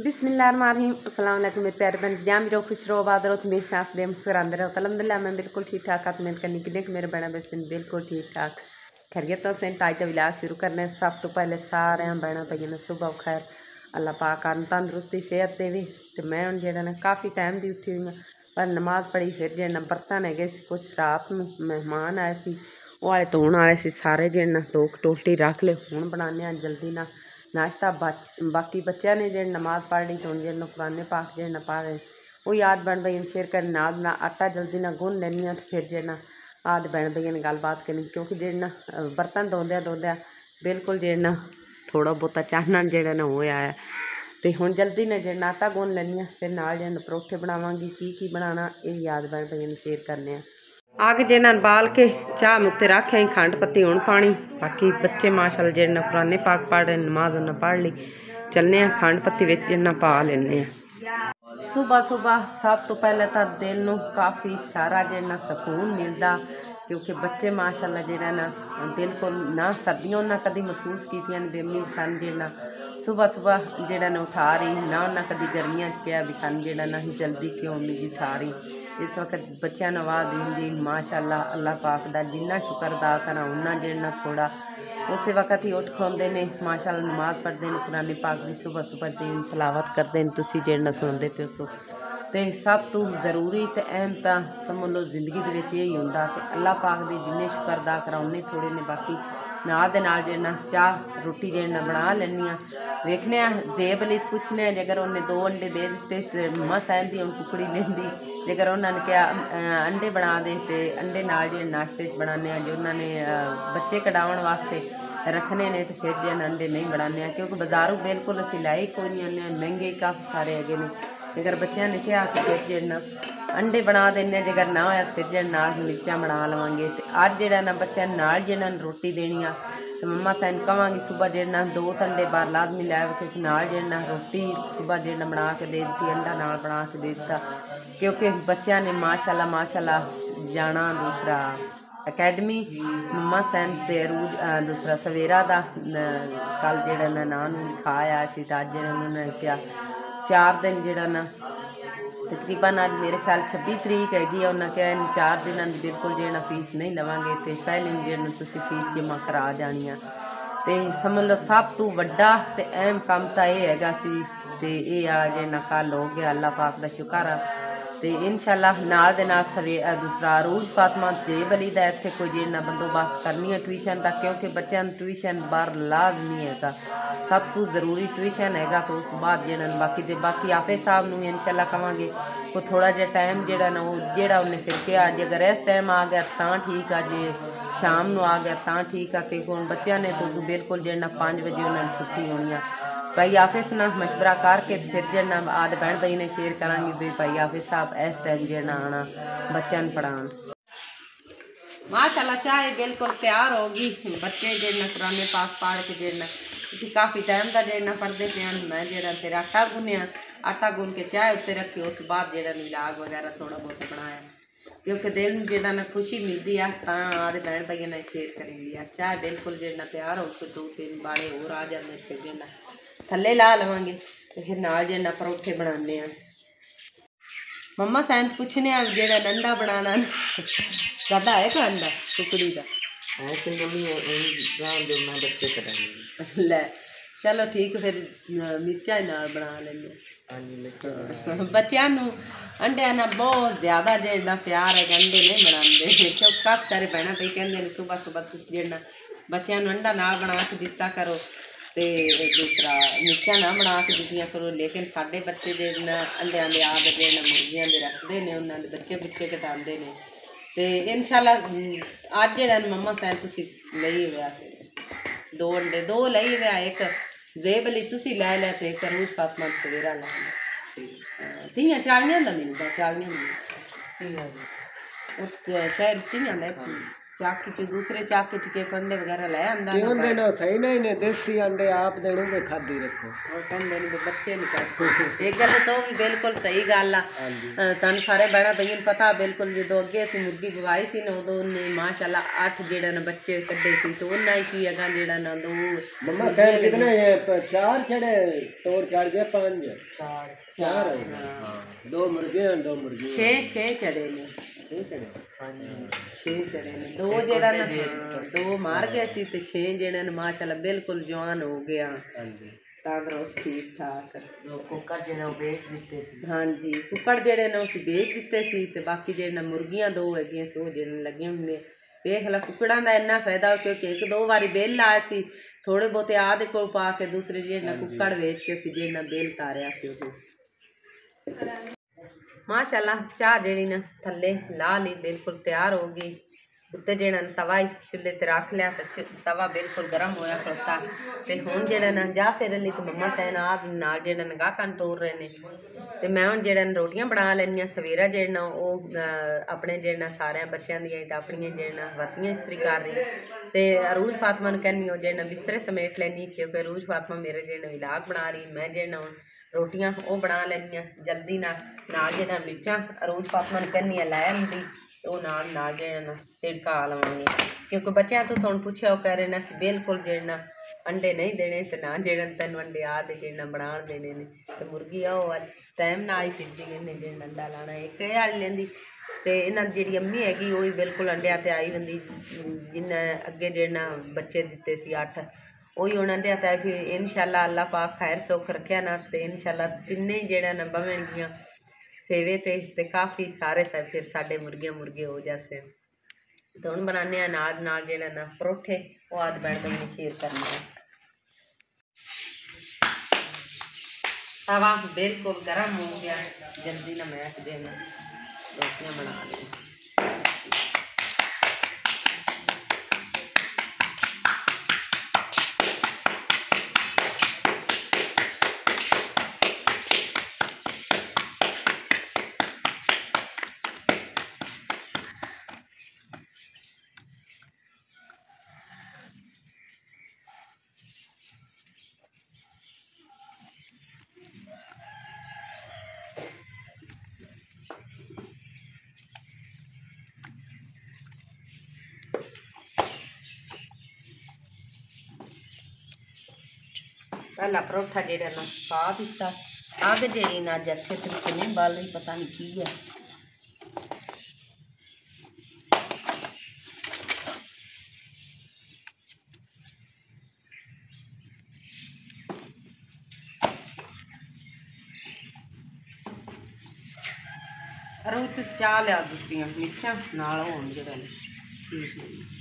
बिस्मिल्लाम मेरे प्यारे बन जाम रहो खुश रहो आबाद रहो तुम्हें सांस दे रहो अलहमदिल्ला मैं बिल्कुल ठीक ठाक, आप मेहनत करने की देख मेरे बड़ा बेस्ट बिल्कुल ठीक ठाक। खैरियत तो सें ताज़ा विलास शुरू करने सब तो पहले सारे बहना भैया सुबह खैर। अल्लाह पाक आन तंदरुस्ती, सेहत देवी। तो मैं हूँ जेड़ा काफ़ी टाइम की उठी हुई मैं। पर नमाज़ पढ़ी, फिर जो बर्तन है गए कुछ रात में मेहमान आए थे वो आए धोने वाले सारे जो दो कटोटी रख ले हूँ ना नाश्ता बच, बाकी बच्चों ने जो नमाज़ पढ़ ली तो जो कुरान पाक जो पढ़ रहे वो याद बन भाई शेयर कर नाल ना, आटा जल्दी ना गुन लैनी तो फिर जो आद बहन भाई ने गलबात करनी, क्योंकि जो बर्तन धोंद धोंद बिल्कुल जो थोड़ा बहुता चाहना ना होया है तो हूँ जल्दी ने जो आटा गुन लैनी फिर नाल जो परोठे बनावगी की बनाना ये याद बहन भाई शेयर करने अग जे बाल के चाह मुते रख खंड पत्ती हूँ पानी। बाकी बच्चे माशाल जे पुराने पाक पढ़ रहे नमाज़ उन्हें पढ़ ली। चलने खंड पत्ती बिना पा लेने सुबह सुबह सब तो पहले तो दिल में काफ़ी सारा जो सुकून मिलता क्योंकि बच्चे माशाला जो ना, बिल्कुल ना सर्दियों उन्हें कभी महसूस की बेमनी सन जो सुबह सुबह जो उठा रही, ना उन्हें कभी गर्मियों कहा भी सन जो ना जल्दी क्यों नहीं उठा रही इस वक्त बच्चों नवा दिन माशाला अल्लाह पाक का जिन्ना शुक्र अदा करा, उन्ना जिन्ना थोड़ा। उस वक्त ही उठ खाते हैं माशाला नमाज़ पढ़ते हैं कुरानी पाक की सुबह सुबह दिन तलावत करते हैं तुम जेना सुनते पे सो तो सब तो जरूरी तो अहम तो समझ लो जिंदगी के यही होंगे तो अल्लाह पाक की जिन्ने शुक्र अदा करा उन्ने थोड़े ने बाकी ਨਾਲ ਦੇ ਨਾਲ ਜਿਹੜਾ ਚਾਹ ਰੋਟੀ ਜਿਹੜਾ ਬਣਾ ਲੈਣੀ ਆ ਵੇਖਨੇ ਆ ਜ਼ੇਬ ਲਈ ਪੁੱਛਨੇ ਆ ਜੇਕਰ ਉਹਨੇ ਦੋ ਅੰਡੇ ਦੇ ਦਿੱਤੇ ਤੇ ਮਮਾ ਸਹਿੰਦੀ ਉਹ ਕੁਕੜੀ ਲੈਂਦੀ ਜੇਕਰ ਉਹਨਾਂ ਨੇ ਕਿਹਾ ਅੰਡੇ ਬਣਾ ਦੇ ਤੇ ਅੰਡੇ ਨਾਲ ਜਿਹੜੇ ਨਾਸ਼ਤੇ 'ਚ ਬਣਾਉਂਦੇ ਆ ਜੇ ਉਹਨਾਂ ਨੇ ਬੱਚੇ ਕਢਾਉਣ ਵਾਸਤੇ ਰੱਖਣੇ ਨੇ ਤੇ ਫਿਰ ਜੇ ਅੰਡੇ ਨਹੀਂ ਬਣਾਉਂਦੇ ਆ ਕਿਉਂਕਿ ਬਾਜ਼ਾਰੋਂ ਬਿਲਕੁਲ ਅਸੀਂ ਲਾਈ ਕੋਈ ਨਹੀਂ ਆਨੇ ਮਹਿੰਗੇ ਕਾਫੀ ਸਾਰੇ ਹੈਗੇ अगर बच्चों ने क्या फिर जेड़ना अंडे बना देने जेकर ना हो फिर मिर्चा बना लवेंगे तो अब जेड़ा ना नाल जेड़ा रोटी देनी आ तो मम्मा सैन कहे सुबह जेड़ना दो अंडे बार लादमी लाया क्योंकि नाल जेड़ना रोटी सुबह जेड़ना बना के देती अंडा नाल बना के देता क्योंकि बच्चों ने माशाला माशाला जाना दूसरा अकैडमी मम्मा सैन तो रूज दूसरा सवेरा का कल जो नाम लिखाया अज उन्होंने क्या ਤਾਂ ਅੱਜ ਉਹਨਾਂ ਨੇ ਕਿਹਾ ਚਾਰ ਦਿਨ ਜਿਹੜਾ ਨਾ ਤਕਰੀਬਨ ਅੱਜ ਮੇਰੇ ਖਿਆਲ 26 ਤਰੀਕ ਹੈਗੀ ਆ ਉਹਨਾਂ ਕਿਹਾ ਇਨ ਚਾਰ ਦਿਨਾਂ ਦੀ ਬਿਲਕੁਲ ਜਿਹੜਾ ਫੀਸ ਨਹੀਂ ਲਵਾਂਗੇ ਤੇ ਪਹਿਲੇ ਜਿਹੜਾ ਤੁਸੀਂ ਫੀਸ ਜਮ੍ਹਾਂ ਕਰਾ ਜਾਣੀ ਆ ਤੇ ਸਮਝ ਲਓ ਸਭ ਤੋਂ ਵੱਡਾ ਤੇ ਅਹਿਮ ਕੰਮ ਤਾਂ ਇਹ ਹੈਗਾ ਸੀ ਤੇ ਇਹ ਆ ਜੇ ਨਾ ਕੱਲ ਹੋ ਗਿਆ ਅੱਲਾਹ ਪਾਕ ਦਾ ਸ਼ੁਕਰ ਆ ਤੇ ਇਨਸ਼ਾਅੱਲਾ ਨਾਲ ਦੇ ਨਾਲ ਸਵੇ ਦੂਸਰਾ ਰੂਜ ਫਾਤਮਾ ਜੇਬ ਅਲੀ ਦਾ ਇੱਥੇ ਕੋਈ ਜਿਹੜਾ ਬੰਦੋਬਸਤ ਕਰਨੀ ਹੈ ਟਿਊਸ਼ਨ ਦਾ ਕਿਉਂਕਿ ਬੱਚਿਆਂ ਨੂੰ ਟਿਊਸ਼ਨ ਬਾਹਰ ਲਾਜ਼ਮੀ ਹੈਗਾ ਸਭ ਤੋਂ ਜ਼ਰੂਰੀ ਟਿਊਸ਼ਨ ਹੈਗਾ ਤੋਂ ਉਸ ਤੋਂ ਬਾਅਦ ਜਿਹੜਾ ਬਾਕੀ ਦੇ ਬਾਕੀ ਆਫੇ ਸਾਹਿਬ ਨੂੰ ਇਨਸ਼ਾਅੱਲਾ ਕਵਾਂਗੇ ਕੋ ਥੋੜਾ ਜਿਹਾ ਟਾਈਮ ਜਿਹੜਾ ਨਾ ਉਹ ਜਿਹੜਾ ਉਹਨੇ ਫਿਰ ਕੇ ਅੱਜ ਅਗਰ ਇਸ ਟਾਈਮ ਆ ਗਿਆ ਤਾਂ ਠੀਕ ਆ ਜੇ ਸ਼ਾਮ ਨੂੰ ਆ ਗਿਆ ਤਾਂ ਠੀਕ ਆ ਕਿ ਹੁਣ ਬੱਚਿਆਂ ਨੇ ਤੋਂ ਬਿਲਕੁਲ ਜਿਹੜਾ 5 ਵਜੇ ਉਹਨਾਂ ਨੂੰ ਛੁੱਟੀ ਹੋਣੀ ਆ भाई आफिस ना मशवरा करके फिर जड़ना आद बहन भाई ने शेयर करा भी भाई आफिस साहब इस टाइम जड़ना आना बच्चों पढ़ान माशाल्लाह चाय बिल्कुल तैयार होगी बच्चे जड़ना कुराने पाक पढ़ के जड़ना काफ़ी टाइम का जड़ना पढ़ते पे मैं जरा फिर आटा गुनिया आटा गुन के चाय उत्ते रखी उस बाद जरा मिलाग वगैरह थोड़ा बहुत बनाया क्योंकि दिल में जो ना खुशी मिलती है तो आदे बहन भाई ने शेयर करी चाय बिल्कुल जड़ना तैयार हो दो तीन बाड़े और आ जाते फिर जड़ना ਥੱਲੇ ਲਾ ਲਵਾਂਗੇ ਤੇ ਫਿਰ ਨਾਲ ਜੇ ਨਾ ਪਰੌਠੇ ਬਣਾਉਣੇ ਆ ਮੰਮਾ ਸੈਂਤ ਪੁੱਛਨੇ ਆ ਜਿਹੜਾ ਡੰਡਾ ਬਣਾਣਾ ਦਾਦਾ ਹੈ ਕੋ ਟੁਕੜੀ ਦਾ। ਐਸੇ ਮੰਮੀ ਗਾਂ ਦੇ ਮੈਂ ਬੱਚੇ ਕਟਾਂਗੇ ਲੈ ਚਲੋ ਠੀਕ ਫਿਰ ਮਿਰਚਾਂ ਨਾਲ ਬਣਾ ਲੈਂਦੇ ਬੱਚਿਆਂ ਨੂੰ ਅੰਡਿਆਂ ਨਾਲ ਬਹੁਤ ਜ਼ਿਆਦਾ ਜਿਹੜਾ ਪਿਆਰ ਹੈ ਕਹਿੰਦੇ ਨੇ ਬਣਾਉਂਦੇ। ਕਿਉਂ ਕਾਫੀ ਸਾਰੇ ਬਹਿਣਾ ਪਈ ਕਹਿੰਦੇ ਨੇ ਸਵੇਰ ਸਵੇਰ ਜਿਹੜਾ ਬੱਚਿਆਂ ਨੂੰ ਅੰਡਾ ਨਾਲ ਬਣਾ ਕੇ ਦਿੱਤਾ ਕਰੋ ਤੇ ਦੂਸਰਾ ਮਿਰਚਾਂ ਨਾ ਬਣਾ ਕੇ ਦਿੱਤੀਆਂ ਕਰੋ ਲੇਕਿਨ ਸਾਡੇ ਬੱਚੇ ਦੇ ਅੰਡਿਆਂ ਦੇ ਆਦ ਦੇ ਨਾ ਮੁਰਗੀਆਂ ਦੇ ਰੱਖਦੇ ਨੇ ਉਹਨਾਂ ਦੇ ਬੱਚੇ ਬੱਚੇ ਘਟਾਉਂਦੇ ਨੇ। ਤੇ ਇਨਸ਼ਾਅੱਲਾ ਅੱਜ ਜਿਹੜਾ ਮੰਮਾ ਸੈਨ ਤੁਸੀਂ ਲਈ ਹੋਇਆ ਦੋ ਅੰਡੇ ਦੋ ਲਈ ਹੋਇਆ ਇੱਕ ਜ਼ੇਬ ਲਈ ਤੁਸੀਂ ਲੈ ਲੈ ਤੇ ਇੱਕ ਰੂਸ ਫਾਤਮਾ ਸਵੇਰਾ ਲੈ ਤੀਆਂ ਚਾਲੀਆਂ ਦਾ ਮਿਲਦਾ ਚਾਲੀਆਂ ਮਿਲਦਾ ਉਹ ਸ਼ਹਿਰ ਤੀਆਂ ਲੈ ਚੱਕ ਚ ਦੂਸਰੇ चाकू दूसरे चाकू के अंडे वगैरह लाए अंडा क्यों देना सही नहीं ने देसी अंडे आप देने में खादी रखो। और कम देने में बच्चे नहीं एक गल तो भी बिल्कुल सही गल हाँ तन सारे बहना भाई पता बिल्कुल जो अगे असं मुर्गी बवाई सी ना उदो ने माशाला अठ जेड़ा ना बच्चे कदे सी तो उन्ना ही की अगा जेड़ा ना दो। मम्मा खैर कितने चार चढ़े तोड़ चढ़ गए पाँच? चार। चार हाँ। हाँ, दो मुर्गे दो मुर्गी छह छह चढ़े ने। छह चढ़े ਹਾਂਜੀ। 6 ਚੜੇ ਨੇ। ਦੋ ਜਿਹੜਾ ਨਾ ਦੋ ਮਾਰ ਗਏ ਸੀ ਤੇ 6 ਜਿਹੜੇ ਨੇ ਮਾਸ਼ਾਅੱਲਾ ਬਿਲਕੁਲ ਜਵਾਨ ਹੋ ਗਿਆ। ਤੰਦਰੁਸਤ ਠੀਕ ਠਾਕ ਜਿਹੜਾ ਉਹ ਵੇਚ ਦਿੱਤੇ ਸੀ। ਹਾਂਜੀ। ਕੁੱਕੜ ਜਿਹੜੇ ਨੇ ਅਸੀਂ ਵੇਚ ਦਿੱਤੇ ਸੀ ਤੇ ਬਾਕੀ ਜਿਹੜੇ ਨੇ ਮੁਰਗੀਆਂ ਦੋ ਹੈਗੀਆਂ ਸੀ ਉਹ ਜਿਹੜੇ ਲੱਗੀਆਂ ਹੁੰਦੀਆਂ। ਵੇਖ ਲੈ ਕੁੱਕੜਾਂ ਦਾ ਇੰਨਾ ਫਾਇਦਾ ਕਿਉਂਕਿ ਇੱਕ ਦੋ ਵਾਰੀ ਬਿੱਲ ਆਇਆ ਸੀ। ਥੋੜੇ ਬਹੁਤੇ ਆ ਦੇ ਕੋਲ ਪਾ ਕੇ ਦੂਸਰੇ ਜਿਹੜੇ ਨੇ ਕੁੱਕੜ ਵੇਚ ਕੇ ਸੀ ਜਿਹੜਾ ਬਿੱਲ ਤਾਰਿਆ ਸੀ ਉਹ। ਮਾਸ਼ਾਅੱਲਾ, ਚਾਹ ਜਿਹੜੀ ਨਾ ਥੱਲੇ ਲਾ ਲਈ, ਬਿਲਕੁਲ ਤਿਆਰ ਹੋ ਗਈ। ਉੱਤੇ ਜਿਹੜਾ ਤਵਾ ਹੀ ਚੁੱਲ੍ਹੇ ਤੇ ਰੱਖ ਲਿਆ, ਫਿਰ ਚ- ਤਵਾ ਬਿਲਕੁਲ ਗਰਮ ਹੋਇਆ ਖੜਤਾ ਤੇ ਹੁਣ ਜਿਹੜਾ ਨਾ ਜਾ ਫਿਰ ਲਈ ਤੇ ਮੰਮਾ ਸੈਨ ਆ ਨਾਲ ਜਿਹੜਾ ਨਾ ਗਾਹਕਾਂ ਨੂੰ ਤੋਰ ਰਹੇ ਨੇ। ਤੇ ਮੈਂ ਹੁਣ ਜਿਹੜਾ ਨਾ ਰੋਟੀਆਂ ਬਣਾ ਲੈਣੀਆਂ ਸਵੇਰਾ ਜਿਹੜਾ ਨਾ ਉਹ ਆਪਣੇ ਜਿਹੜਾ ਨਾ ਸਾਰਿਆਂ ਬੱਚਿਆਂ ਦੀਆਂ ਤਾਂ ਆਪਣੀਆਂ ਜਿਹੜਾ ਨਾ ਵਰਤੀਆਂ ਇਸਤਰੀ ਕਰ ਰਹੀ। ਤੇ ਅਰੂਜ ਫਾਤਮਾ ਨੂੰ ਕਹਿੰਨੀ ਉਹ ਜਿਹੜਾ ਨਾ ਬਿਸਤਰੇ ਸਮੇਟ ਲੈਣੀ ਕਿਉਂਕਿ ਅਰੂਜ ਫਾਤਮਾ ਮੇਰੇ ਜਿਹੜਾ ਨਾ ਵਿਲਾਗ ਬਣਾ ਰਹੀ, ਮੈਂ ਜਿਹੜਾ ਨਾ ਰੋਟੀਆਂ ਉਹ ਬਣਾ ਲੈਣੀਆਂ ਜਲਦੀ ਨਾਲ ਨਾਲ ਜਿਹੜਾ ਮਿਰਚਾਂ, ਰੋਜ਼ ਫਾਤਮਾ ਨੂੰ ਕਹਿੰਨੀ ਆ, ਲੈ ਆਉਂਦੀ ਉਹ ਨਾਲ ਨਾਲ ਜਿਹੜਾ ਨਾ ਤਿੜਕਾ ਲਵਾਂਗੇ। ਕਿਉਂਕਿ ਬੱਚਿਆਂ ਤੋਂ ਤੁਹਾਨੂੰ ਪੁੱਛਿਆ, ਉਹ ਕਹਿ ਰਹੇ ਨੇ, ਅਸੀਂ ਬਿਲਕੁਲ ਜਿਹੜਾ ਨਾ ਅੰਡੇ ਨਹੀਂ ਦੇਣੇ, ਤੇ ਨਾ ਜਿਹੜਾ ਤੈਨੂੰ ਅੰਡੇ ਆ ਦੇ, ਜਿਹੜਾ ਬਣਾਉਣ ਦੇਣੇ ਨੇ, ਤੇ ਮੁਰਗੀ ਆ, ਉਹ ਅੱਜ ਟਾਈਮ ਨਾਲ ਹੀ ਫਿਰਦੀ ਕਹਿੰਦੇ, ਜਿਹੜਾ ਅੰਡਾ ਲਾਣਾ ਇੱਕ ਇਹ ਵਾਲੀ ਲੈਂਦੀ। ਤੇ ਇਹਨਾਂ ਦੀ ਜਿਹੜੀ ਅੰਮੀ ਹੈਗੀ, ਉਹ ਹੀ ਬਿਲਕੁਲ ਅੰਡਿਆਂ ਤੇ ਆਈ ਬੰਦੀ ਜਿੰਨਾ ਅੱਗੇ ਜਿਹੜਾ ਬੱਚੇ ਦਿੱਤੇ ਸੀ 8 ਉਹੀ ਉਹਨਾਂ ਦੇ ਹੱਥ ਹੈ ਕਿ ਇਨਸ਼ਾਅੱਲਾ ਅੱਲਾਹ ਪਾਕ ਖੈਰ ਸੁੱਖ ਰੱਖਿਆ ਨਾ ਤੇ ਇਨਸ਼ਾਅੱਲਾ ਤਿੰਨੇ ਹੀ ਜਿਹੜਾ ਨਾ ਬਵਣਗੀਆਂ ਸੇਵੇ ਤੇ ਤੇ ਕਾਫੀ ਸਾਰੇ ਸਭ ਫਿਰ ਸਾਡੇ ਮੁਰਗੀਆਂ ਮੁਰਗੇ ਹੋ ਜਾਸੇ ਤੇ ਹੁਣ ਬਣਾਉਂਦੇ ਆ ਨਾਲ ਨਾਲ ਜਿਹੜਾ ਨਾ ਪਰੋਠੇ ਉਹ ਆਦ ਬੈਠ ਕੇ ਸ਼ੇਅਰ ਕਰਨਾ ਹੈ ਤਵਾ ਬਿਲਕੁਲ ਗਰਮ ਹੋ ਗਿਆ ਜਲਦੀ ਨਾ ਮੈਂ ਦੇਣਾ ਰੋਟੀਆਂ ਬਣਾ ਪਹਿਲਾ ਪਰੌਠਾ ਜਿਹੜਾ ਨਾ ਪਾ ਦਿੱਤਾ ਅੱਗ ਜਿਹੜੀ ਨਾ ਅੱਜ ਅੱਛੇ ਤਰੀਕੇ ਨਹੀਂ ਬਲ ਰਹੀ ਪਤਾ ਨਹੀਂ ਕੀ ਹੈ ਰੋਜ਼ ਤੁਸੀਂ ਚਾਹ ਲਿਆ ਦੂਸਰੀਆਂ ਮਿਰਚਾਂ ਨਾਲ ਹੋਣ ਜਿਹੜੇ ਨੇ ਠੀਕ ਨੇ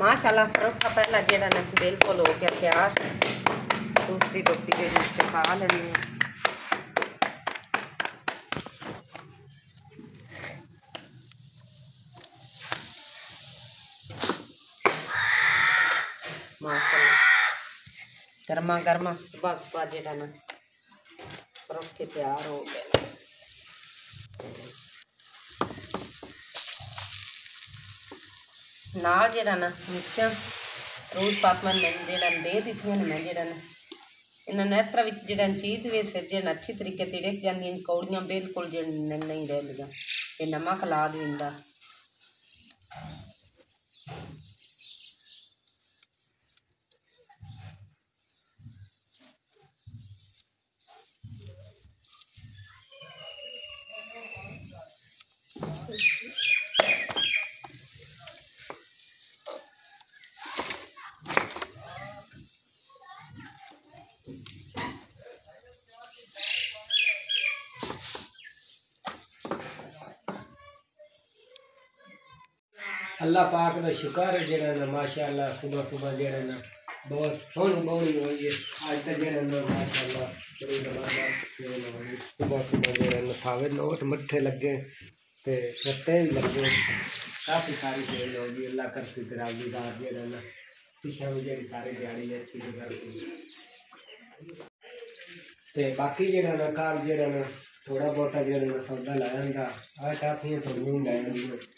माशाल्लाह परोठा पहला जड़ा ना बिल्कुल हो गया तैयार। दूसरी रोटी जी इस पा लेनी है। गर्मा गर्मा सुबह सुबह जड़ा ना परोठे तैयार हो गए ਨਾਲ ਜਿਹੜਾ ਨਾ ਮਿਰਚਾਂ ਰੋਜ਼ ਪਾਤਮਨ ਮੈਂ ਜਿਹੜਾ ਦੇ ਦਿੱਤੀਆਂ ਨੇ ਮੈਂ ਜਿਹੜਾ ਨਾ ਇਹਨਾਂ ਨੂੰ ਇਸ ਤਰ੍ਹਾਂ ਵਿੱਚ ਜਿਹੜਾ ਚੀਜ਼ ਵੇਸ ਫਿਰ ਜਿਹੜਾ ਅੱਛੀ ਤਰੀਕੇ ਤੇ ਡਿੱਗ ਜਾਂਦੀਆਂ ਨੇ ਕੌੜੀਆਂ ਬਿਲਕੁਲ ਜਿਹੜੀਆਂ ਨਹੀਂ ਰਹਿੰਦੀਆਂ ਤੇ ਨਮਕ ਲਾ ਦਿੰਦਾ अल्लाह पाक का शुक्र है जेड़ा ना माशाल्लाह सुबह सुबह जेड़ा ना बहुत सोनी बोहनी हुई है अज तक जेड़ा ना माशाल्लाह सुबह सुबह जेड़ा ना सावे नोट मत्थे लगे ते सत्ते लगे काफ़ी सारी सेल हो गई अल्लाह कर फ़िक्र आगे का जेड़ा ना पिछा भी जेड़ी सारी दिहाड़ी अच्छी जगह ते बाकी जेड़ा ना कल जेड़ा ना थोड़ा बहुत जेड़ा ना सौदा लाया होंगे आटा थोड़ी लाया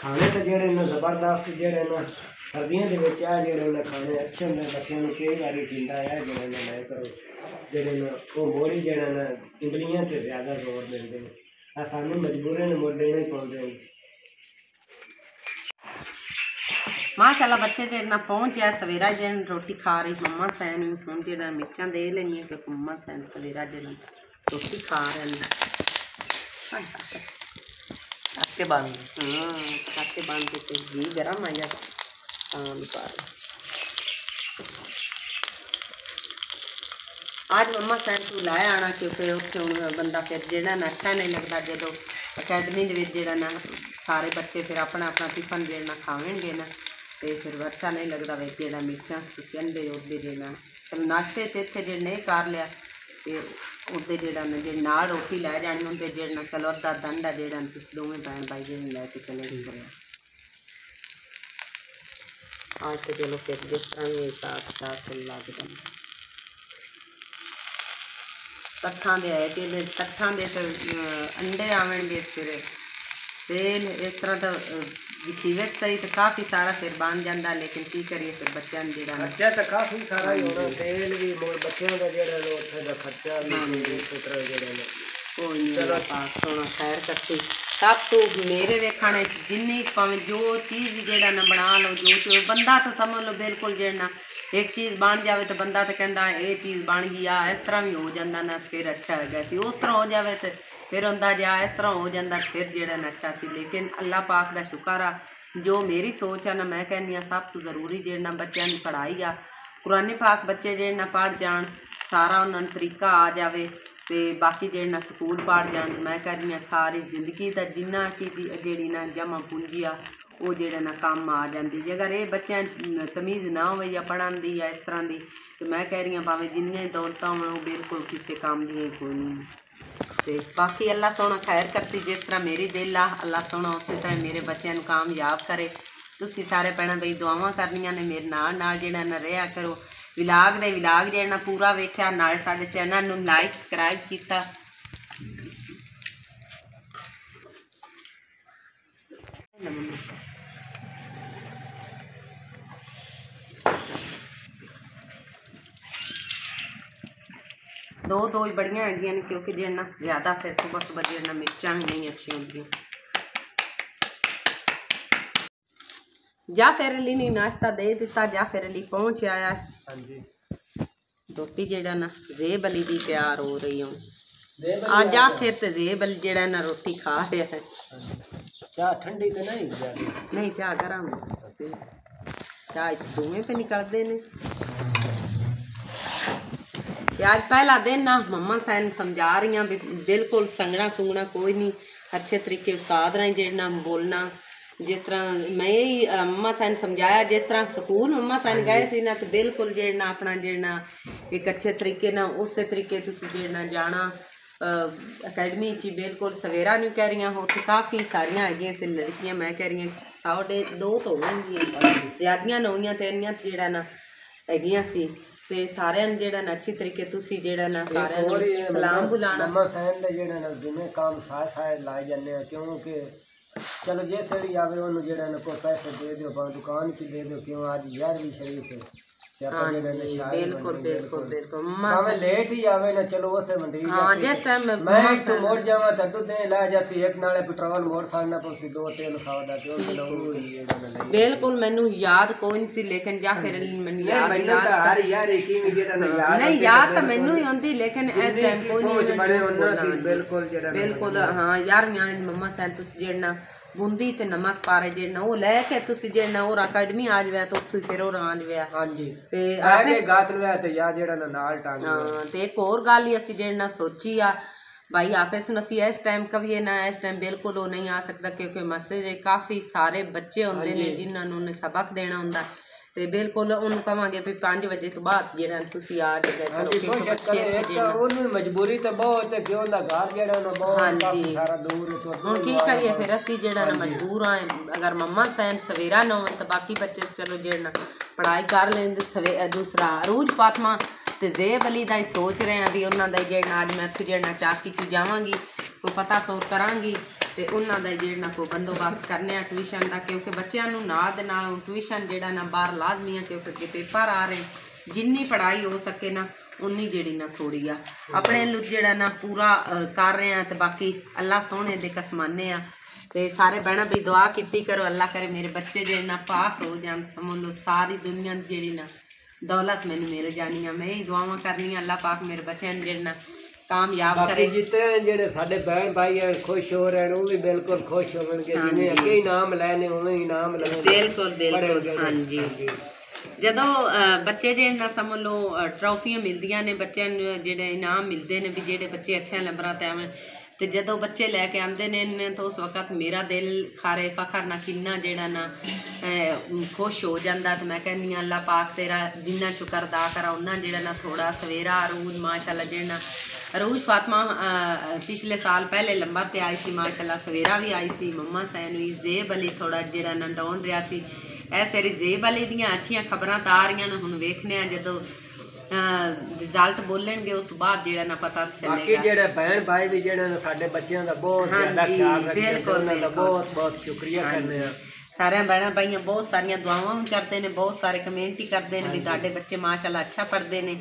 खाने तो जेड़े न ज़बरदस्त जेड़े न सर्दियों के बच्चे है जेड़े उन्हें खाने अच्छे होंगे बच्चों ने कई बारी चिंता है जेड़े ने मैं करो जेड़े न वो मोरी जेड़े न इमलियाँ से ज़्यादा ज़ोर देते हैं आसानी मजबूरन मुर्दे नहीं पहुँचते हैं माशाल्लाह बच्चे जेड़ना पहुंचया सवेरा जेन रोटी खा रही मम्मा सैन हूँ जेड़ा मिर्चा दे लेनी है कि मम्मा सैन सवेरा जेड़ा रोटी खा रहे हैं काट के बाँध हाँ। बाँध देते घी हाँ, गर्म आ जाता हाँ आज मम्मा सैंसू लाया आना, क्योंकि उत्थे बंदा फिर जेड़ा ना नहीं लगता जो अकैडमी जेड़ा ना, सारे बच्चे फिर अपना अपना टिफन देना खावेंगे ना तो फिर अच्छा नहीं लगता भी जेड़ा मिर्चा चिकन दे देना चलो नाश्ते इतने जो नहीं कर लिया तो ਉਹਦੇ ਜਿਹੜਾ ਨਾ ਜੇ ਨਾਲ ਰੋਟੀ ਲੈ ਜਾਣੀ ਹੁੰਦੇ ਜਿਹੜਾ ਨਾ ਚਲੋ ਅੱਧਾ ਦੰਡਾ ਜਿਹੜਾ ਨਾ ਤੁਸੀਂ ਦੋਵੇਂ ਭੈਣ ਭਾਈ ਜਿਹੜੇ ਲੈ ਕੇ ਚਲੇ ਗਏ आज तो चलो फिर जिस तरह भी हिसाब किताब से लग जाता ਤੱਥਾਂ ਦੇ ਆਏ ਤੇ ਤੱਥਾਂ ਦੇ ਤੇ ਅਹ, ਅੰਡੇ ਆਵਣਗੇ ਫਿਰ ਤੇਲ ਇਸ ਤਰ੍ਹਾਂ ਦਾ ਵਿਖੀਵੇ ਸਹੀ ਤੇ ਕਾਫੀ ਸਾਰਾ ਫਿਰ ਬਣ ਜਾਂਦਾ ਲੇਕਿਨ ਕੀ ਕਰੀਏ ਫਿਰ ਬੱਚਿਆਂ ਨੂੰ ਜਿਹੜਾ ਨਾ ਖਰਚਾ ਤਾਂ ਕਾਫੀ ਸਾਰਾ ਹੀ ਹੋਣਾ ਤੇਲ ਵੀ ਮੋਰ ਬੱਚਿਆਂ ਦਾ ਜਿਹੜਾ ਨੇ ਉੱਥੇ ਦਾ ਖਰਚਾ ਵੀ ਇਸੇ ਤਰ੍ਹਾਂ ਜਿਹੜਾ ਨੇ ਕੋਈ ਨਹੀਂ ਚਲੋ ਪਾਕ ਸੋਣਾ ਖੈਰ ਕਰਤੀ ਸਭ ਤੋਂ ਮੇਰੇ ਵੇਖਣ ਚ ਜਿੰਨੀ ਭਾਵੇਂ ਜੋ ਚੀਜ਼ ਜਿਹੜਾ ਨਾ ਬਣਾ ਲਓ ਜੋ ਚੀਜ਼ ਬੰਦਾ ਤਾਂ ਸਮਝ ਲਓ ਬਿਲਕੁਲ ਜਿਹੜਾ ਨਾ ਇੱਕ ਚੀਜ਼ ਬਣ ਜਾਵੇ ਤਾਂ ਬੰਦਾ ਤਾਂ ਕਹਿੰਦਾ ਇਹ ਚੀਜ਼ ਬਣ ਗਈ ਆ ਇਸ ਤਰ੍ਹਾਂ ਵੀ ਹੋ ਜਾਂਦਾ ਨਾ ਫਿਰ ਅੱਛਾ ਹੋ ਗਿਆ ਸੀ ਉਸ ਤਰ੍ਹਾਂ ਹੋ ਜਾਵੇ ਤੇ ਫਿਰ ਹੁੰਦਾ ਜਾ ਇਸ ਤਰ੍ਹਾਂ ਹੋ ਜਾਂਦਾ ਫਿਰ ਜਿਹੜਾ ਨਾ ਅੱਛਾ ਸੀ। ਲੇਕਿਨ ਅੱਲਾਹ ਪਾਕ ਦਾ ਸ਼ੁਕਰ ਆ, ਜੋ ਮੇਰੀ ਸੋਚ ਆ, ਨਾ ਮੈਂ ਕਹਿੰਦੀ ਆ ਸਭ ਤੋਂ ਜ਼ਰੂਰੀ ਜਿਹੜਾ ਨਾ ਬੱਚਿਆਂ ਨੂੰ ਪੜ੍ਹਾਈ ਆ, ਕੁਰਾਨੀ ਪਾਕ ਬੱਚੇ ਜਿਹੜੇ ਨਾ ਪੜ੍ਹ ਜਾਣ, ਸਾਰਾ ਉਹਨਾਂ ਨੂੰ ਤਰੀਕਾ ਆ ਜਾਵੇ ਤੇ ਬਾਕੀ ਜਿਹੜੇ ਨਾ ਸਕੂਲ ਪੜ੍ਹ ਜਾਣ, ਮੈਂ ਕਹਿੰਦੀ ਹਾਂ ਸਾਰੀ ਜ਼ਿੰਦਗੀ ਦਾ ਜਿੰਨਾ ਕੀ ਦੀ ਜਿਹੜੀ ਨਾ ਜਮਾ ਪੂੰਜੀ ਆ, ਉਹ ਜਿਹੜਾ ਨਾ ਕੰਮ ਆ ਜਾਂਦੀ। ਜੇਕਰ ਇਹ ਬੱਚਿਆਂ ਤਮੀਜ਼ ਨਾ ਹੋਵੇ ਜਾਂ ਪੜ੍ਹਨ ਦੀ ਜਾਂ ਇਸ ਤਰ੍ਹਾਂ ਦੀ, ਤੇ ਮੈਂ ਕਹਿ ਰਹੀ ਹਾਂ ਭਾਵੇਂ ਜਿੰਨੀਆਂ ਦੌਲਤਾਂ ਹੋਣ, ਉਹ ਬਿਲਕੁਲ ਕਿਸੇ ਕੰਮ ਦੀਆਂ ਕੋਈ ਨਹੀਂ। ਤੇ ਬਾਕੀ ਅੱਲਾ ਸੋਹਣਾ ਖੈਰ ਕਰਤੀ ਜਿਸ ਤਰ੍ਹਾਂ ਮੇਰੀ ਦਿਲ ਆ ਅੱਲਾ ਸੋਹਣਾ ਉਸੇ ਤਰ੍ਹਾਂ ਮੇਰੇ ਬੱਚਿਆਂ ਨੂੰ ਕਾਮਯਾਬ ਕਰੇ ਤੁਸੀਂ ਸਾਰੇ ਭੈਣਾਂ ਬਈ ਦੁਆਵਾਂ ਕਰਨੀਆਂ ਨੇ ਮੇਰੇ ਨਾਲ ਨਾਲ ਜਿਹੜਾ ਨਾ ਰਿਹਾ ਕਰੋ ਵਿਲਾਗ ਦੇ ਵਿਲਾਗ ਜਿਹੜਾ ਨਾ ਪੂਰਾ ਵੇਖਿਆ ਨਾਲ ਸਾਡੇ ਚੈਨਲ ਨੂੰ ਲਾਈਕ ਸਬਸਕ੍ਰਾਈਬ ਕੀਤਾ ਦੋ दो दो ही बढ़िया है क्योंकि जेड़ना ज़्यादा फिर सुबह सुबह जेड़ना मिर्चा भी नहीं अच्छी होंगी जा फिर अली ने नाश्ता दे दिता जा फिर अली पहुँच आया रोटी जेड़ा ना जेब अली भी तैयार हो रही हूँ आज जा फिर तो जेब अली जेड़ा ना रोटी खा रहा है चाह ठंडी तो नहीं नहीं चाह गर्म चाह धुएँ पे निकलते हैं ਤੇ ਨਿਕਲਦੇ ਨੇ ਤੇ ਅੱਜ ਪਹਿਲਾ ਦਿਨ ਨਾ ਮੰਮਾ ਸੈਨ ਸਮਝਾ ਰਹੀਆਂ ਵੀ ਬਿਲਕੁਲ ਸੰਗਣਾ ਸੁੰਗਣਾ ਕੋਈ ਨਹੀਂ ਅੱਛੇ ਤਰੀਕੇ ਉਸਤਾਦ ਰਾਹੀਂ ਜਿਹੜਾ ਬੋਲਣਾ ਜਿਸ ਤਰ੍ਹਾਂ ਮੈਂ ਹੀ ਅ, ਮੰਮਾ ਸੈਨ ਸਮਝਾਇਆ ਜਿਸ ਤਰ੍ਹਾਂ ਸਕੂਲ ਮੰਮਾ ਸੈਨ ਗਏ ਸੀ ਨਾ ਤੇ ਬਿਲਕੁਲ ਜਿਹੜਾ ਆਪਣਾ ਜਿਹੜਾ ਇੱਕ ਅੱਛੇ ਤਰੀਕੇ ਨਾਲ ਉਸੇ ਤਰੀਕੇ ਤੁਸੀਂ ਜਿਹੜਾ ਜਾਣਾ ਅਕੈਡਮੀ 'ਚ ਹੀ ਬਿਲਕੁਲ ਸਵੇਰਾ ਨੂੰ ਕਹਿ ਰਹੀਆਂ ਉੱਥੇ ਕਾਫੀ ਸਾਰੀਆਂ ਹੈਗੀਆਂ ਸੀ ਲੜਕੀਆਂ ਮੈਂ ਕਹਿ ਰਹੀਆਂ ਸਾਡੇ ਦੋ ਤੋਂ ਹੋਣਗੀਆਂ ਜ਼ਿਆਦੀਆਂ ਨੌਈਆਂ ਤੇ ਇੰਨੀਆਂ ਜਿਹੜਾ ਨਾ ਹੈਗੀਆਂ ਸੀ ਤੇ ਸਾਰਿਆਂ ਨੂੰ ਜਿਹੜਾ ਨਾ ਅੱਛੀ ਤਰੀਕੇ ਤੁਸੀਂ ਜਿਹੜਾ ਨਾ ਸਾਰਿਆਂ ਹੋਰ ਹੀ ਨੂੰ ਇਹ ਸਲਾਮ ਮੰਮਾ- ਬੁਲਾਣਾ ਮੰਮਾ ਸਾਹਿਬ ਦੇ ਜਿਹੜੇ ਨਾ ਜਿਵੇਂ ਕੰਮ ਸਾਹ ਸਾਹ ਲਾਏ ਜਾਂਦੇ ਆ ਕਿਉਂਕਿ ਚਲੋ ਜੇ ਤੇਰੀ ਆਵੇ ਉਹਨੂੰ ਜਿਹੜਾ ਨਾ ਕੋਈ ਪੈਸੇ ਦੇ ਦਿਓ ਭਾਵੇਂ ਦੁਕਾਨ 'ਚ ਦੇ ਦਿਓ ਕਿਉਂ ਅੱਜ ਯਾਰ ਵੀ ਸ਼ਰੀਫ ਹੈ ਤੇ ਆਪਾਂ ਜਿਹੜੇ ਨੇ ਸ਼ਾਇਰ ਬਿਲਕੁਲ ਬਿਲਕੁਲ ਬਿਲਕੁਲ। ਮੰਮਾ ਭਾਵੇਂ ਲੇਟ ਹੀ ਆਵੇ ਨਾ ਚਲੋ ਉਸੇ ਮੰਡੀ ਹਾਂ ਜਿਸ ਟਾਈਮ ਮੈਂ ਇੱਕ ਮੋੜ ਜਾਵਾਂ ਤਾਂ ਦੁੱਧ ਦੇ ਲੈ ਜਾਂਦੀ ਇੱਕ ਨਾਲੇ ਪੈਟਰੋਲ ਮੋੜ ਸਾੜਨਾ ਪਉਂਦੀ ਦੋ ਤਿੰਨ ਸੌ ਦਾ ਕਿਉਂ ਕਿ ਲਊ ਹੀ। ਇਹਦਾ ਨਾ ਲਈ ਬਿਲਕੁਲ ਮੈਨੂੰ ਯਾਦ ਕੋਈ ਨਹੀਂ ਸੀ ਲੇਕਿਨ ਜਾਂ ਫਿਰ ਮੈਨੂੰ ਯਾਦ ਮੈਨੂੰ ਤਾਂ ਹਰ ਯਾਰ ਇੱਕ ਹੀ ਜਿਹੜਾ ਨਾ ਯਾਦ ਨਹੀਂ ਯਾਦ ਤਾਂ ਮੈਨੂੰ ਹੀ ਆਉਂਦੀ ਲੇਕਿਨ ਇਸ ਟਾਈਮ ਕੋਈ ਨਹੀਂ ਮੈਨੂੰ। ਬਿਲਕੁਲ ਜਿਹੜਾ ਬਿਲਕੁਲ ਹਾਂ ਯਾਰ ਮੰਮਾ ਸੈਨ ਤੁਸੀਂ ਜਿਹੜਾ ਬੂੰਦੀ ਤੇ ਨਮਕ ਪਾਰੇ ਜੇ ਨਾ ਉਹ ਲੈ ਕੇ ਤੁਸੀਂ ਜੇ ਨਾ ਉਹ ਅਕੈਡਮੀ ਆ ਜਵੇ ਤਾਂ ਉੱਥੋਂ ਹੀ ਉਹ ਰਾਂ ਜਵੇ ਹਾਂਜੀ। ਤੇ ਆਪਣੇ ਗਾਤਲ ਵੇ ਤੇ ਯਾ ਜਿਹੜਾ ਨਾ ਨਾਲ ਟਾਂਗ ਹਾਂ ਤੇ ਇੱਕ ਹੋਰ ਗੱਲ ਹੀ ਅਸੀਂ ਜਿਹੜਾ ਨਾ ਸੋਚੀ ਆ भाई आपस में असी इस टाइम कभी ना इस टाइम बिल्कुल वो नहीं आ सकता क्योंकि मसले काफ़ी सारे बच्चे होंगे ने जिन्होंने सबक देना होंगे ਤੇ ਬਿਲਕੁਲ ਉਹਨੂੰ ਕਵਾਂਗੇ ਵੀ 5 ਵਜੇ ਤੋਂ ਬਾਅਦ ਜਿਹੜਾ ਤੁਸੀਂ ਆ ਜਾਇਆ ਕਰੋ ਕੋਸ਼ਿਸ਼ ਬੱਚੇ ਜਿਹੜਾ ਉਹਨੂੰ ਮਜਬੂਰੀ ਤਾਂ ਬਹੁਤ ਹੈ ਕਿ ਉਹਦਾ ਘਰ ਜਿਹੜਾ ਨਾ ਬਹੁਤ ਹਾਂਜੀ। ਸਾਰਾ ਦੂਰ ਤੋਂ ਹੁਣ ਕੀ ਕਰੀਏ ਫਿਰ ਅਸੀਂ ਜਿਹੜਾ ਨਾ ਮਜਬੂਰ ਆ ਅਗਰ ਮੰਮਾ ਸੈਨ ਸਵੇਰਾ ਨਾ ਹੋਣ ਤਾਂ ਬਾਕੀ ਬੱਚੇ ਚਲੋ ਜਿਹੜਾ ਨਾ ਪੜ੍ਹਾਈ ਕਰ ਲੈਂਦੇ ਸਵੇ ਦੂਸਰਾ ਅਰੂਜ ਫਾਤਮਾ ਤੇ ਜ਼ੇਬ ਅਲੀ ਦਾ ਹੀ ਸੋਚ ਰਹੇ ਆ ਵੀ ਉਹਨਾਂ ਦਾ ਜਿਹੜਾ ਅੱਜ ਮੈਂ ਇੱਥੋਂ ਜਿਹੜਾ ਚਾਕੀ ਚ ਜਾਵਾਂਗੀ ਕੋਈ ਪਤਾ ਸੋਰ ਕਰਾਂਗੀ। ਤੇ ਉਹਨਾਂ ਦਾ ਹੀ ਜਿਹੜਾ ਕੋ ਬੰਦੋਬਸਤ ਕਰਨੇ ਆ ਟਿਊਸ਼ਨ ਦਾ, ਕਿਉਂਕਿ ਬੱਚਿਆਂ ਨੂੰ ਨਾਲ ਦੇ ਨਾਲ ਟਿਊਸ਼ਨ ਜਿਹੜਾ ਨਾ ਬਾਹਰ ਲਾਜ਼ਮੀ ਆ, ਕਿਉਂਕਿ ਅੱਗੇ ਪੇਪਰ ਆ ਰਹੇ, ਜਿੰਨੀ ਪੜ੍ਹਾਈ ਹੋ ਸਕੇ ਨਾ, ਉਨੀ ਜਿਹੜੀ ਨਾ ਥੋੜੀ ਆ। ਆਪਣੇ ਲੁ ਜਿਹੜਾ ਨਾ ਪੂਰਾ ਕਰ ਰਹੇ ਆ ਤੇ ਬਾਕੀ ਅੱਲਾ ਸੋਹਣੇ ਦੇ ਕਸਮਾਨੇ ਆ। ਤੇ ਸਾਰੇ ਬਹਿਣਾ ਵੀ ਦੁਆ ਕੀਤੀ ਕਰੋ, ਅੱਲਾ ਕਰੇ ਮੇਰੇ ਬੱਚੇ ਜਿਹੜੇ ਨਾ ਪਾਸ ਹੋ ਜਾਣ, ਸਮਝ ਲਓ ਸਾਰੀ ਦੁਨੀਆ ਦੀ ਜਿਹੜੀ ਨਾ ਦੌਲਤ ਮੈਨੂੰ ਮਿਲ ਜਾਣੀ ਆ। ਮੈਂ ਹੀ ਦੁਆਵਾਂ ਕਰਨੀਆਂ, ਅੱਲਾ ਪਾਕ ਮੇਰੇ ਬੱਚਿਆਂ ਨੂੰ ਜਿਹੜੇ ਨਾ ਕਾਮਯਾਬ ਬਾਕੀ ਕਰੇ। ਜਿੱਤੇ ਜਿਹੜੇ ਸਾਡੇ ਭੈਣ ਭਾਈ ਹੈ, ਖੁਸ਼ ਹੋ ਰਹੇ ਨੇ ਉਹ ਵੀ ਬਿਲਕੁਲ ਖੁਸ਼ ਹੋਣਗੇ ਜਿਵੇਂ ਅੱਗੇ ਇਨਾਮ ਲੈਣੇ ਉਵੇਂ ਹੀ ਇਨਾਮ ਲੈਣੇ। ਬਿਲਕੁਲ ਬਿਲਕੁਲ ਹਾਂਜੀ। ਜਦੋਂ ਅ, ਬੱਚੇ ਜਿਹੜੇ ਨਾ ਸਮਝ ਲਓ ਅ, ਟਰੋਫੀਆਂ ਮਿਲਦੀਆਂ ਨੇ ਬੱਚਿਆਂ ਨੂੰ ਜਿਹੜੇ ਇਨਾਮ ਮਿਲਦੇ ਨੇ ਵੀ ਜਿਹੜੇ ਬੱਚੇ ਅੱਛੇ ਨੰਬਰਾਂ ਤੇ ਆਵਣ ਤੇ ਜਦੋਂ ਬੱਚੇ ਲੈ ਕੇ ਆਉਂਦੇ ਨੇ ਨੇ ਤਾਂ ਉਸ ਵਕਤ ਮੇਰਾ ਦਿਲ ਖਾਰੇ ਫਖਰ ਨਾ ਕਿੰਨਾ ਜਿਹੜਾ ਨਾ ਅ, ਖੁਸ਼ ਹੋ ਜਾਂਦਾ ਤੇ ਮੈਂ ਕਹਿੰਦੀ ਹਾਂ ਅੱਲਾ ਪਾਕ ਤੇਰਾ ਜਿੰਨਾ ਸ਼ੁਕਰ ਅਦਾ ਕਰਾਂ ਉਹਨਾਂ ਜਿਹੜਾ ਨਾ ਥੋੜਾ ਸਵੇਰਾ ਰੋਜ਼ ਮਾਸ਼ਾਅੱਲਾ ਜਿਹੜਾ ਨਾ ਰੋਜ਼ ਫਾਤਮਾ ਪਿਛਲੇ ਸਾਲ ਪਹਿਲੇ ਲੰਬਰ ਤੇ ਆਈ ਸੀ ਮਾਸ਼ਾਅੱਲਾ ਸਵੇਰਾ ਵੀ ਆਈ ਸੀ ਮੰਮਾ ਸੈਨ ਵੀ ਜ਼ੇਬ ਅਲੀ ਥੋੜਾ ਜਿਹੜਾ ਨਾ ਡਾਉਣ ਰਿਹਾ ਸੀ। ਇਹ ਸਾਰੀ ਜ਼ੇਬ ਅਲੀ ਦੀਆਂ ਅੱਛੀਆਂ ਖਬਰਾਂ ਤਾਂ ਆ ਰਹੀਆਂ ਨੇ ਹੁਣ ਵੇਖਨੇ ਆ ਜਦੋਂ ਰਿਜ਼ਲਟ ਬੋਲਣਗੇ ਉਸ ਤੋਂ ਬਾਅਦ ਜਿਹੜਾ ਨਾ ਪਤਾ ਬਾਕੀ ਚੱਲੇਗਾ ਜਿਹੜੇ ਭੈਣ ਭਾਈ ਵੀ ਜਿਹੜੇ ਨੇ ਸਾਡੇ ਬੱਚਿਆਂ ਦਾ ਬਹੁਤ ਜ਼ਿਆਦਾ ਖਿਆਲ ਰੱਖਦੇ ਉਹਨਾਂ ਦਾ। ਬਹੁਤ ਬਹੁਤ ਸ਼ੁਕਰੀਆ ਕਰਨੇ ਆ ਸਾਰਿਆਂ ਭੈਣਾਂ ਭਾਈਆਂ ਬਹੁਤ ਸਾਰੀਆਂ ਦੁਆਵਾਂ ਵੀ ਕਰਦੇ ਨੇ ਬਹੁਤ ਸਾਰੇ ਕਮੈਂਟ ਹੀ ਕਰਦੇ ਨੇ ਵੀ ਤੁਹਾਡੇ ਬੱਚੇ ਮਾਸ਼ਾਅੱਲਾ ਅੱਛਾ ਪੜ੍ਹਦੇ ਨੇ।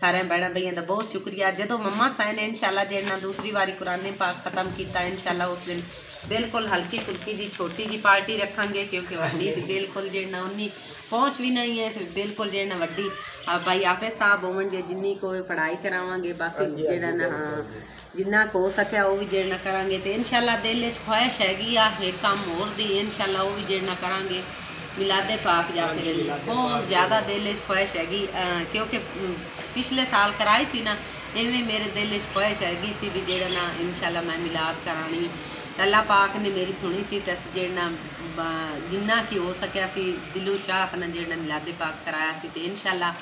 ਸਾਰਿਆਂ ਭੈਣਾਂ ਭਾਈਆਂ ਦਾ ਬਹੁਤ ਸ਼ੁਕਰੀਆ ਜਦੋਂ ਮੰਮਾ ਸਾਇਨ ਇਨਸ਼ਾਅੱਲਾ ਜਿਹੜਾ ਦੂਸਰੀ ਵਾਰੀ ਕੁਰਾਨੇ ਪਾਕ ਖਤਮ ਕੀਤਾ ਇਨਸ਼ਾਅੱਲਾ ਉਸ ਦਿਨ ਬਿਲਕੁਲ ਹਲਕੀ ਫੁਲਕੀ ਦੀ ਛੋਟੀ ਜੀ ਪਾਰਟੀ ਰੱਖਾਂਗੇ ਕਿਉਂਕਿ ਵੱਡੀ ਦੀ ਬਿਲਕੁਲ ਜਿਹੜਾ ਉਨੀ ਪਹੁੰਚ ਵੀ ਨਹੀਂ ਹੈ ਫਿਰ ਬਿਲਕੁਲ ਜਿਹੜਾ ਵੱਡੀ ਆ ਭਾਈ ਆਪੇ ਸਾਹਿਬ ਹੋਣਗੇ ਜਿੰਨੀ ਕੋਈ ਪੜ੍ਹਾਈ ਕਰਾਵਾਂਗੇ ਬਾਕੀ ਜਿਹੜਾ ਨਾ ਹਾਂ ਜਿੰਨਾ ਕੁ ਹੋ ਸਕਿਆ ਉਹ ਵੀ ਜਿਹੜਾ ਕਰਾਂਗੇ ਤੇ ਇਨਸ਼ਾਅੱਲਾ ਦਿਲ ਵਿੱਚ ਖੁਆਇਸ਼ ਹੈਗੀ ਆ ਇਹ ਕੰਮ ਹੋਰ ਦੀ ਇਨਸ਼ਾਅੱਲਾ ਉਹ ਵੀ ਜਿਹੜਾ ਕਰਾਂਗੇ ਮਿਲਾਦੇ ਪਾਕ ਜਾ ਕੇ ਬਹੁਤ ਜ਼ਿਆਦਾ ਦਿਲ ਵਿੱਚ ਖੁਆਇਸ਼ ਹੈਗੀ ਅਹ ਕਿਉਂਕਿ ਅਮ, ਪਿਛਲੇ ਸਾਲ ਕਰਾਈ ਸੀ ਨਾ ਐਵੇਂ ਮੇਰੇ ਦਿਲ ਵਿੱਚ ਖੁਆਇਸ਼ ਹੈਗੀ ਸੀ ਵੀ ਜਿਹੜਾ ਨਾ ਇਨਸ਼ਾਅੱਲਾ ਮੈਂ ਮਿਲਾਦ ਕਰਾਣੀ ਤੇ ਅੱਲਾ ਪਾਕ ਨੇ ਮੇਰੀ ਸੁਣੀ ਸੀ ਤੇ ਅਸੀਂ ਜਿਹੜਾ ਬ- ਜਿੰਨਾ ਕੀ ਹੋ ਸਕਿਆ ਸੀ ਦਿਲੋਂ ਚਾਹਤ ਨਾਲ ਜਿਹੜਾ ਮਿਲਾਦੇ ਪਾਕ ਕਰਾਇਆ ਸੀ ਤੇ ਇਨਸ਼ਾਅੱਲਾ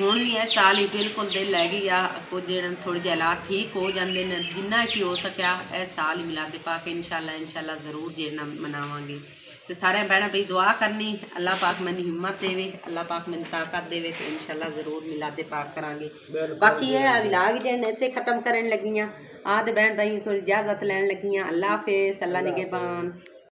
ਹੁਣ ਵੀ ਇਹ ਸਾਲ ਹੀ ਬਿਲਕੁਲ ਦਿਲ ਲੈ ਗਈ ਆ ਕੁਝ ਜਿਹੜੇ ਥੋੜੇ ਜਿਹੇ ਹਾਲਾਤ ਠੀਕ ਹੋ ਜਾਂਦੇ ਨੇ ਜਿੰਨਾ ਕੀ ਹੋ ਸਕਿਆ ਇਹ ਸਾਲ ਹੀ ਮਿਲਾਦੇ ਪਾਕ ਇਨਸ਼ਾਅੱਲਾ ਇਨਸ਼ਾਅੱਲਾ ਜ਼ਰੂਰ ਜਿਹੜਾ ਮਨਾਵਾਂਗੇ ਤੇ ਸਾਰਿਆਂ ਭੈਣਾਂ ਬਈ ਦੁਆ ਕਰਨੀ ਅੱਲਾਹ ਪਾਕ ਮੈਨੂੰ ਹਿੰਮਤ ਦੇਵੇ ਅੱਲਾਹ ਪਾਕ ਮੈਨੂੰ ਤਾਕਤ ਦੇਵੇ ਤੇ ਇਨਸ਼ਾਅੱਲਾ ਜ਼ਰੂਰ ਮਿਲਾਦੇ ਪਾਕ ਕਰਾਂਗੇ ਬਾਕੀ ਇਹ ਆ ਵਿਲਾਗ ਜਿਹੜੇ ਇੱਥੇ ਖਤਮ ਕਰਨ ਲੱਗੀਆਂ ਆਹ ਤੇ ਭੈਣ ਭਾਈ ਕੋਲ ਇਜਾਜ਼ਤ ਲੈਣ ਲੱਗੀਆਂ ਅੱਲਾਹ ਹਾਫਿਜ਼ ਅੱਲਾ ਨਿਗਹਿਬਾਨ